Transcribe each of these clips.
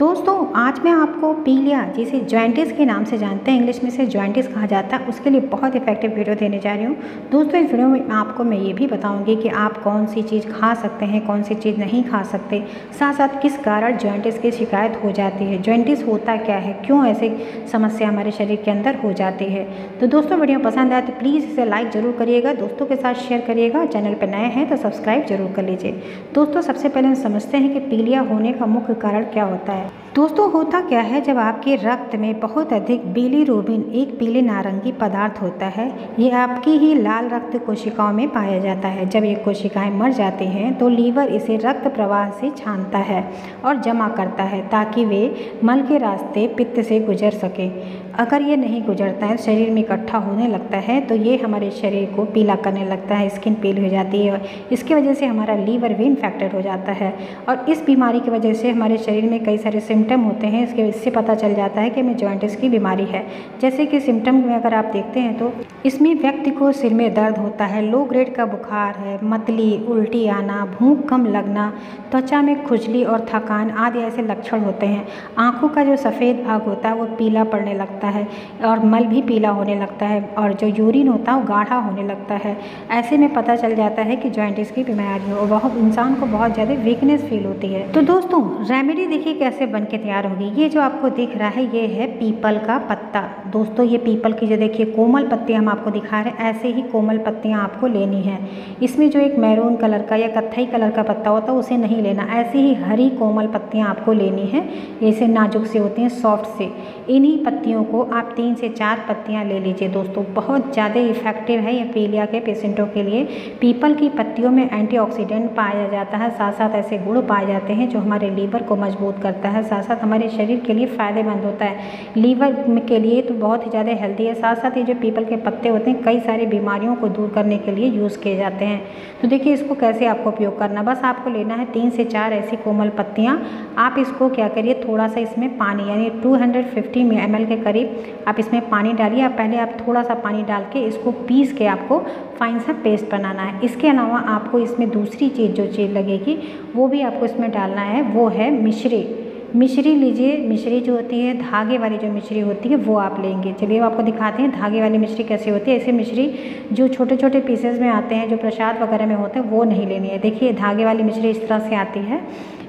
दोस्तों, आज मैं आपको पीलिया, जिसे ज्वाइंटिस के नाम से जानते हैं, इंग्लिश में से ज्वाइंटिस कहा जाता है, उसके लिए बहुत इफ़ेक्टिव वीडियो देने जा रही हूँ। दोस्तों, इस वीडियो में आपको मैं ये भी बताऊँगी कि आप कौन सी चीज़ खा सकते हैं कौन सी चीज़ नहीं खा सकते। साथ साथ किस कारण जॉइंटिस की शिकायत हो जाती है, ज्वाइंटिस होता क्या है, क्यों ऐसे समस्या हमारे शरीर के अंदर हो जाती है। तो दोस्तों वीडियो पसंद आए तो प्लीज़ इसे लाइक ज़रूर करिएगा, दोस्तों के साथ शेयर करिएगा चैनल पर नए हैं तो सब्सक्राइब ज़रूर कर लीजिए। दोस्तों, सबसे पहले हम समझते हैं कि पीलिया होने का मुख्य कारण क्या होता है। दोस्तों, होता क्या है, जब आपके रक्त में बहुत अधिक बिलीरुबिन एक पीले नारंगी पदार्थ होता है, ये आपकी ही लाल रक्त कोशिकाओं में पाया जाता है। जब ये कोशिकाएँ मर जाती हैं तो लीवर इसे रक्त प्रवाह से छानता है और जमा करता है ताकि वे मल के रास्ते पित्त से गुजर सके। अगर ये नहीं गुजरता है, शरीर में इकट्ठा होने लगता है तो ये हमारे शरीर को पीला करने लगता है, स्किन पील हो जाती है इसकी वजह से हमारा लीवर भी इन्फेक्टेड हो जाता है और इस बीमारी की वजह से हमारे शरीर में कई सारे सिम्टम होते हैं, इसके इससे पता चल जाता है कि हमें जॉइंटिस की बीमारी है। जैसे कि सिम्टम में अगर आप देखते हैं तो इसमें व्यक्ति को सिर में दर्द होता है लो ग्रेड का बुखार है, मतली, उल्टी आना, भूख कम लगना, त्वचा में खुजली और थकान आदि ऐसे लक्षण होते हैं। आँखों का जो सफ़ेद भाग होता है वो पीला पड़ने लगता है और मल भी पीला होने लगता है और जो यूरिन होता है वो गाढ़ा होने लगता है। ऐसे में पता चल जाता है कि जॉइंटिस की बीमारी हो बहुत इंसान को बहुत ज़्यादा वीकनेस फील होती है। तो दोस्तों रेमेडी देखिए कैसे बन के तैयार होगी। ये जो आपको दिख रहा है, ये है पीपल का पत्ता। दोस्तों, ये पीपल की जो देखिए, कोमल पत्ते हम आपको दिखा रहे हैं। ऐसे ही कोमल पत्तियाँ आपको लेनी है। इसमें जो एक मैरून कलर का या कत्थई कलर का पत्ता होता है, उसे नहीं लेना। ऐसे ही हरी कोमल पत्तियाँ आपको लेनी है। जैसे नाजुक से होती हैं, सॉफ्ट से। इन्हीं पत्तियों को आप तीन से चार पत्तियाँ ले लीजिए दोस्तों। बहुत ज़्यादा इफ़ेक्टिव है ये पीलिया के पेशेंटों के लिए। पीपल की पत्तियों में एंटीऑक्सीडेंट पाया जाता है। साथ साथ ऐसे गुड़ पाए जाते हैं, जो हमारे लीवर को मज़बूत करता है। साथ साथ साथ हमारे शरीर के लिए फ़ायदेमंद होता है। लीवर के लिए तो बहुत ही ज़्यादा हेल्दी है। साथ साथ ये जो पीपल के पत्ते होते हैं, कई सारी बीमारियों को दूर करने के लिए यूज़ किए जाते हैं। तो देखिए, इसको कैसे आपको उपयोग करना? बस आपको लेना है तीन से चार ऐसी कोमल पत्तियाँ। आप इसको क्या करिए थोड़ा सा इसमें पानी, यानी टू हंड्रेड फिफ्टी एम के करीब आप इसमें पानी डालिए। आप पहले आप थोड़ा सा पानी डाल के इसको पीस के आपको फाइन सा पेस्ट बनाना है। इसके अलावा आपको इसमें दूसरी चीज़, जो चीज़ लगेगी, वो भी आपको इसमें डालना है, वो है मिश्री। मिश्री लीजिए, मिश्री जो होती है, धागे वाली जो मिश्री होती है, वो आप लेंगे। चलिए आपको दिखाते हैं धागे वाली मिश्री कैसे होती है। ऐसे मिश्री जो छोटे छोटे पीसेज में आते हैं, जो प्रसाद वगैरह में होते हैं, वो नहीं लेनी है। देखिए, धागे वाली मिश्री इस तरह से आती है।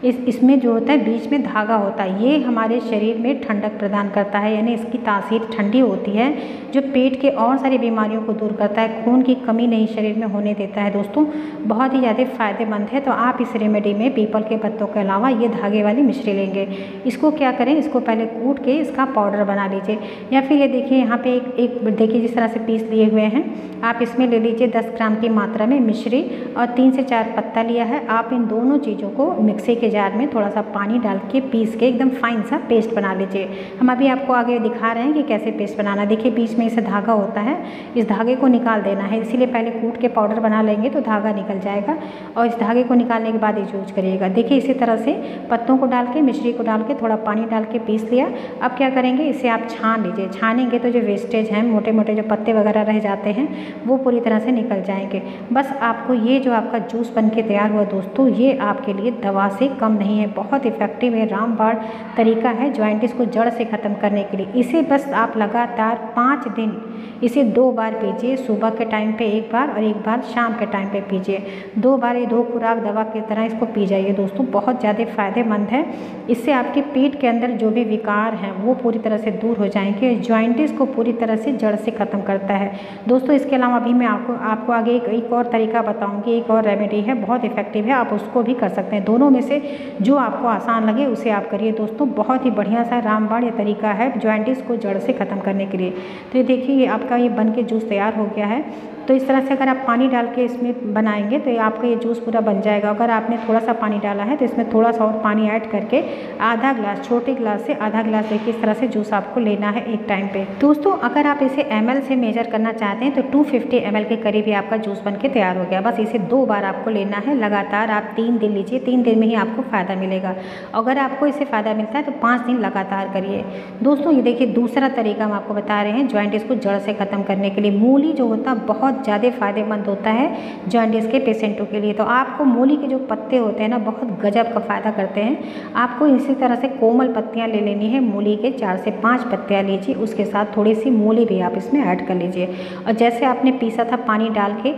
इस, इसमें जो होता है, बीच में धागा होता है। ये हमारे शरीर में ठंडक प्रदान करता है, यानी इसकी तासीर ठंडी होती है, जो पेट के और सारी बीमारियों को दूर करता है, खून की कमी नहीं शरीर में होने देता है। दोस्तों, बहुत ही ज़्यादा फ़ायदेमंद है। तो आप इस रेमेडी में पीपल के पत्तों के अलावा ये धागे वाली मिश्री लेंगे। इसको क्या करें? इसको पहले कूट के इसका पाउडर बना लीजिए। या फिर ये देखिए, यहाँ पे एक एक, देखिए जिस तरह से पीस लिए हुए हैं। आप इसमें ले लीजिए दस ग्राम की मात्रा में मिश्री और तीन से चार पत्ता लिया है। आप इन दोनों चीज़ों को मिक्सी के जार में थोड़ा सा पानी डाल के पीस के एकदम फाइन सा पेस्ट बना लीजिए। हम अभी आपको आगे दिखा रहे हैं कि कैसे पेस्ट बनाना देखिए, बीच में इसे धागा होता है। इस धागे को निकाल देना है। इसीलिए पहले कूट के पाउडर बना लेंगे तो धागा निकल जाएगा और इस धागे को निकालने के बाद यूज़ करिएगा। देखिए, इसी तरह से पत्तों को डाल के, मिश्री को डाल के थोड़ा पानी डाल के पीस लिया। अब क्या करेंगे? इसे आप छान लीजिए। छानेंगे तो जो वेस्टेज हैं मोटे मोटे जो पत्ते वगैरह रह जाते हैं, वो पूरी तरह से निकल जाएँगे। बस आपको ये जो आपका जूस बन के तैयार हुआ दोस्तों, ये आपके लिए दवा से कम नहीं है बहुत इफ़ेक्टिव है रामबाड़ तरीका है ज्वाइंटिस को जड़ से ख़त्म करने के लिए। इसे बस आप लगातार पाँच दिन इसे दो बार पीजिए सुबह के टाइम पे एक बार और एक बार शाम के टाइम पे पीजिए। दो बार ये दो खुराक दवा की तरह इसको पी जाइए दोस्तों बहुत ज़्यादा फ़ायदेमंद है। इससे आपके पेट के अंदर जो भी विकार हैं वो पूरी तरह से दूर हो जाएँगे। ज्वाइंटिस को पूरी तरह से जड़ से ख़त्म करता है। दोस्तों इसके अलावा अभी मैं आपको आपको आगे एक, एक और तरीका बताऊँगी एक और रेमेडी है बहुत इफ़ेक्टिव है आप उसको भी कर सकते हैं। दोनों में से जो आपको आसान लगे, उसे आप करिए। दोस्तों, बहुत ही बढ़िया सा रामबाण ये तरीका है, ज्वाइंटिस को जड़ से ख़त्म करने के लिए। तो ये देखिए आपका ये बन के जूस तैयार हो गया है। तो इस तरह से अगर आप पानी डाल के इसमें बनाएँगे तो ये आपका ये जूस पूरा बन जाएगा। अगर आपने थोड़ा सा पानी डाला है तो इसमें थोड़ा सा और पानी ऐड करके आधा ग्लास, छोटे ग्लास से आधा ग्लास देखिए इस तरह से जूस आपको लेना है एक टाइम पे। दोस्तों, अगर आप इसे एमएल से मेजर करना चाहते हैं तो टू फिफ्टी के करीब ही आपका जूस बन तैयार हो गया। बस इसे दो बार आपको लेना है, लगातार आप तीन दिन लीजिए, तीन दिन में ही आपको फ़ायदा मिलेगा। अगर आपको इससे फ़ायदा मिलता है तो पाँच दिन लगातार करिए। दोस्तों, ये देखिए दूसरा तरीका हम आपको बता रहे हैं ज्वाइंट इसको जड़ से ख़त्म करने के लिए। मूली जो होता है, बहुत बहुत ज़्यादा फ़ायदेमंद होता है जॉइंटिस के पेशेंटों के लिए। तो आपको मूली के जो पत्ते होते हैं ना, बहुत गजब का फ़ायदा करते हैं। आपको इसी तरह से कोमल पत्तियाँ ले लेनी है, मूली के चार से पाँच पत्तियाँ लीजिए। उसके साथ थोड़ी सी मूली भी आप इसमें ऐड कर लीजिए। और जैसे आपने पीसा था पानी डाल के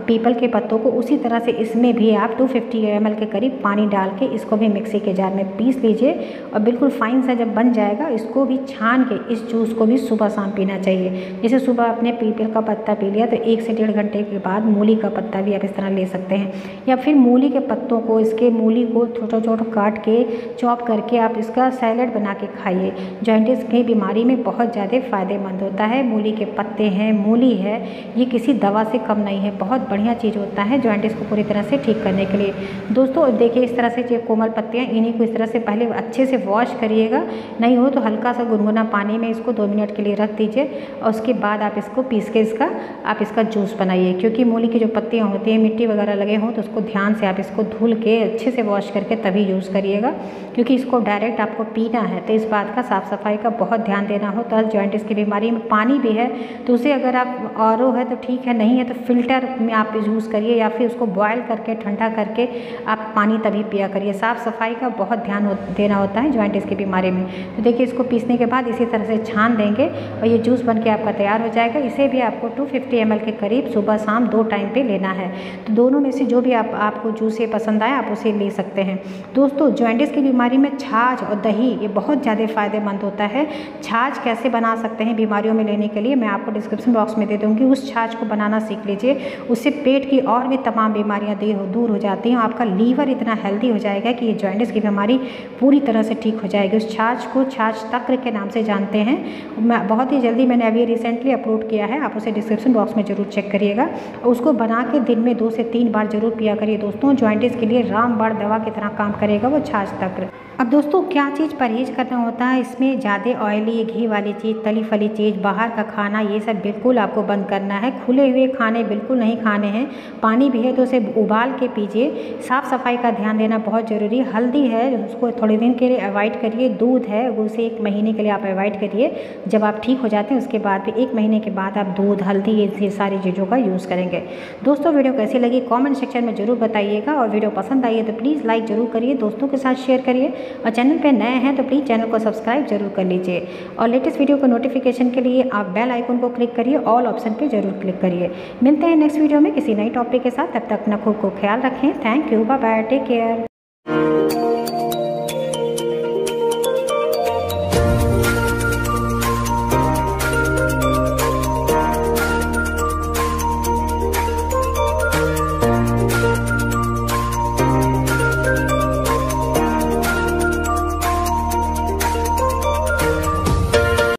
पीपल के पत्तों को, उसी तरह से इसमें भी आप 250 फिफ्टी के करीब पानी डाल के इसको भी मिक्सी के जार में पीस लीजिए। और बिल्कुल फाइन सा जब बन जाएगा, इसको भी छान के, इस जूस को भी सुबह शाम पीना चाहिए। जैसे सुबह आपने पीपल का पत्ता पी लिया तो एक से डेढ़ घंटे के बाद मूली का पत्ता भी आप इस तरह ले सकते हैं। या फिर मूली के पत्तों को, इसके मूली को छोटा छोटा काट के चॉप करके आप इसका सैलड बना के खाइए। जॉइंटिस की बीमारी में बहुत ज़्यादा फ़ायदेमंद होता है। मूली के पत्ते हैं, मूली है, ये किसी दवा से कम नहीं है। बहुत बढ़िया चीज़ होता है जॉइंटिस को पूरी तरह से ठीक करने के लिए। दोस्तों देखिए इस तरह से जो कोमल पत्तियाँ, इन्हीं को इस तरह से पहले अच्छे से वॉश करिएगा। नहीं हो तो हल्का सा गुनगुना पानी में इसको दो मिनट के लिए रख दीजिए और उसके बाद आप इसको पीस के इसका, आप इसका जूस बनाइए, क्योंकि मूली की जो पत्तियाँ होती हैं, मिट्टी वगैरह लगे हों तो उसको ध्यान से आप इसको धुल के अच्छे से वॉश करके तभी यूज़ करिएगा, क्योंकि इसको डायरेक्ट आपको पीना है तो इस बात का साफ़ सफ़ाई का बहुत ध्यान देना हो। तो जॉइंटिस की बीमारी में पानी भी है तो उसे अगर आप और है तो ठीक है, नहीं है तो फ़िल्टर में आप यूज़ करिए, या फिर उसको बॉयल करके, ठंडा करके आप पानी तभी पिया करिए। साफ़ सफ़ाई का बहुत ध्यान देना होता है जॉइंटिस की बीमारी में। तो देखिए, इसको पीसने के बाद इसी तरह से छान देंगे, और ये जूस बन के आपका तैयार हो जाएगा। इसे भी आपको टू फिफ्टी के करीब सुबह शाम दो टाइम पे लेना है। तो दोनों में से जो भी आप, आपको जूस ये पसंद आए, आप उसे ले सकते हैं। दोस्तों जॉइंटिस की बीमारी में छाछ और दही ये बहुत ज़्यादा फ़ायदेमंद होता है। छाछ कैसे बना सकते हैं बीमारियों में लेने के लिए मैं आपको डिस्क्रिप्शन बॉक्स में दे दूँगी। उस छाछ को बनाना सीख लीजिए। उससे पेट की और भी तमाम बीमारियाँ दूर हो जाती हैं। आपका लीवर इतना हेल्दी हो जाएगा कि ये जॉइंटिस की बीमारी पूरी तरह से ठीक हो जाएगी। उस छाछ को छाछ तक्र के नाम से जानते हैं। मैं बहुत ही जल्दी मैंने अभी रिसेंटली अपलोड किया है। आप उसे डिस्क्रिप्शन बॉक्स में ज़रूर चेक करिएगा। उसको बना के दिन में दो से तीन बार ज़रूर पिया करिए। दोस्तों जॉइंटिस के लिए रामबाण दवा की तरह काम करेगा वो छाछ तक्र। अब दोस्तों, क्या चीज़ परहेज करना होता है? इसमें ज़्यादा ऑयली घी वाली चीज़, तली फली चीज़, बाहर का खाना, ये सब बिल्कुल आपको बंद करना है। खुले हुए खाने बिल्कुल नहीं खाने हैं। पानी भी है तो उसे उबाल के पीजिए। साफ़ सफ़ाई का ध्यान देना बहुत ज़रूरी हल्दी है, उसको थोड़े दिन के लिए अवॉइड करिए। दूध है, उसे एक महीने के लिए आप अवॉइड करिए। जब आप ठीक हो जाते हैं, उसके बाद भी एक महीने के बाद आप दूध, हल्दी, ये सारी चीज़ों का यूज़ करेंगे। दोस्तों, वीडियो कैसी लगी? कॉमेंट सेक्शन में ज़रूर बताइएगा। और वीडियो पसंद आई है तो प्लीज़ लाइक ज़रूर करिए। दोस्तों के साथ शेयर करिए। और चैनल पर नए हैं तो प्लीज़ चैनल को सब्सक्राइब ज़रूर कर लीजिए। और लेटेस्ट वीडियो को नोटिफिकेशन के लिए आप बेल आइकन को क्लिक करिए ऑल ऑप्शन पर ज़रूर क्लिक करिए। मिलते हैं नेक्स्ट वीडियो में किसी नई टॉपिक के साथ, तब तक अपना खुद को ख्याल रखें। Thank you bye bye take care